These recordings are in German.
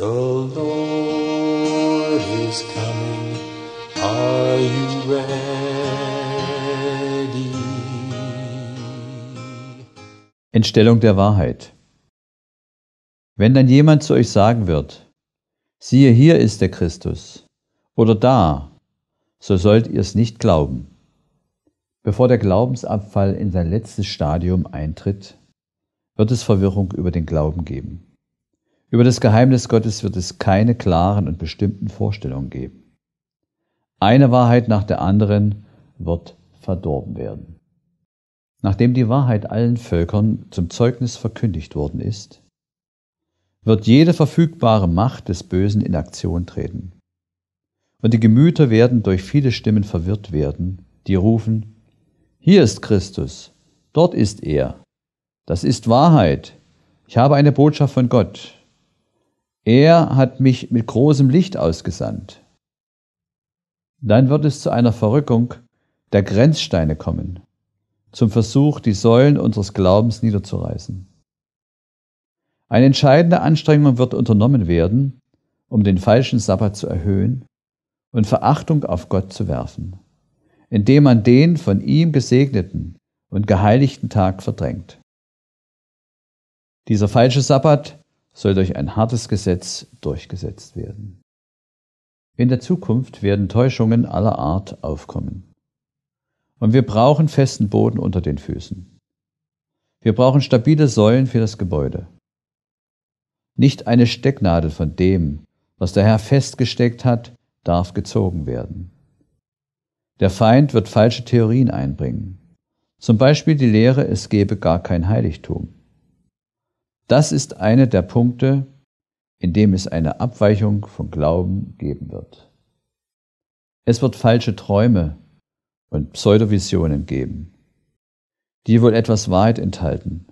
The Lord is coming. Are you ready? Entstellung der Wahrheit. Wenn dann jemand zu euch sagen wird, siehe hier ist der Christus oder da, so sollt ihr es nicht glauben. Bevor der Glaubensabfall in sein letztes Stadium eintritt, wird es Verwirrung über den Glauben geben. Über das Geheimnis Gottes wird es keine klaren und bestimmten Vorstellungen geben. Eine Wahrheit nach der anderen wird verdorben werden. Nachdem die Wahrheit allen Völkern zum Zeugnis verkündigt worden ist, wird jede verfügbare Macht des Bösen in Aktion treten. Und die Gemüter werden durch viele Stimmen verwirrt werden, die rufen, hier ist Christus, dort ist er, das ist Wahrheit, ich habe eine Botschaft von Gott, er hat mich mit großem Licht ausgesandt. Dann wird es zu einer Verrückung der Grenzsteine kommen, zum Versuch, die Säulen unseres Glaubens niederzureißen. Eine entscheidende Anstrengung wird unternommen werden, um den falschen Sabbat zu erhöhen und Verachtung auf Gott zu werfen, indem man den von ihm gesegneten und geheiligten Tag verdrängt. Dieser falsche Sabbat soll durch ein hartes Gesetz durchgesetzt werden. In der Zukunft werden Täuschungen aller Art aufkommen. Und wir brauchen festen Boden unter den Füßen. Wir brauchen stabile Säulen für das Gebäude. Nicht eine Stecknadel von dem, was der Herr festgesteckt hat, darf gezogen werden. Der Feind wird falsche Theorien einbringen. Zum Beispiel die Lehre, es gebe gar kein Heiligtum. Das ist einer der Punkte, in dem es eine Abweichung vom Glauben geben wird. Es wird falsche Träume und Pseudovisionen geben, die wohl etwas Wahrheit enthalten,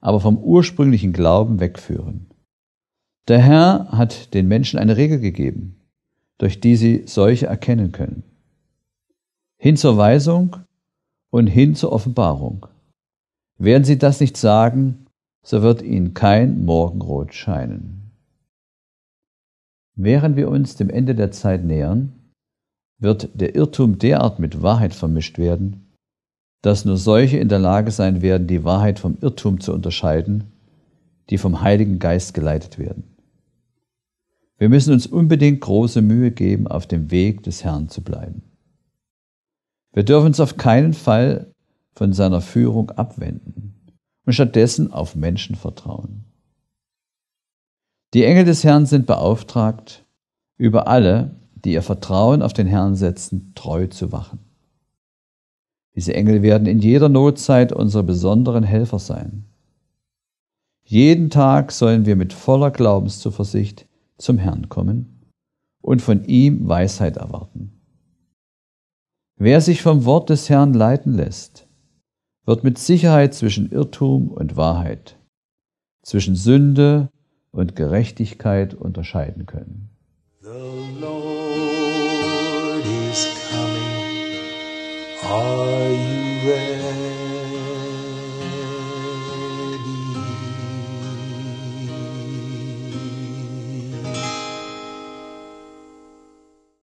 aber vom ursprünglichen Glauben wegführen. Der Herr hat den Menschen eine Regel gegeben, durch die sie solche erkennen können. Hin zur Weisung und hin zur Offenbarung. Werden sie das nicht sagen, so wird ihnen kein Morgenrot scheinen. Während wir uns dem Ende der Zeit nähern, wird der Irrtum derart mit Wahrheit vermischt werden, dass nur solche in der Lage sein werden, die Wahrheit vom Irrtum zu unterscheiden, die vom Heiligen Geist geleitet werden. Wir müssen uns unbedingt große Mühe geben, auf dem Weg des Herrn zu bleiben. Wir dürfen uns auf keinen Fall von seiner Führung abwenden und stattdessen auf Menschen vertrauen. Die Engel des Herrn sind beauftragt, über alle, die ihr Vertrauen auf den Herrn setzen, treu zu wachen. Diese Engel werden in jeder Notzeit unsere besonderen Helfer sein. Jeden Tag sollen wir mit voller Glaubenszuversicht zum Herrn kommen und von ihm Weisheit erwarten. Wer sich vom Wort des Herrn leiten lässt, wird mit Sicherheit zwischen Irrtum und Wahrheit, zwischen Sünde und Gerechtigkeit unterscheiden können.